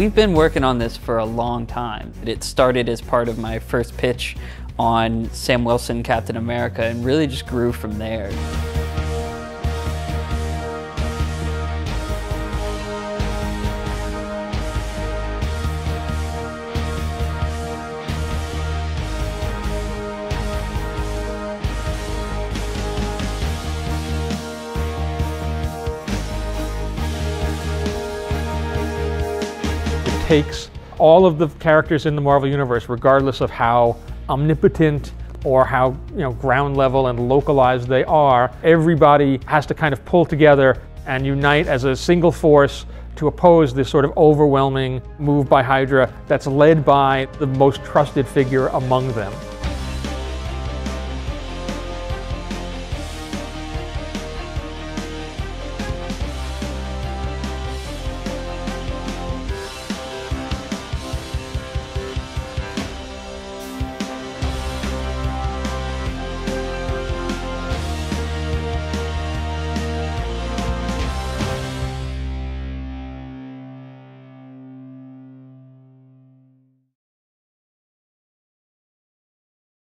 We've been working on this for a long time. It started as part of my first pitch on Sam Wilson, Captain America, and really just grew from there. Takes all of the characters in the Marvel Universe, regardless of how omnipotent or how you know ground level and localized they are, everybody has to kind of pull together and unite as a single force to oppose this sort of overwhelming move by Hydra that's led by the most trusted figure among them.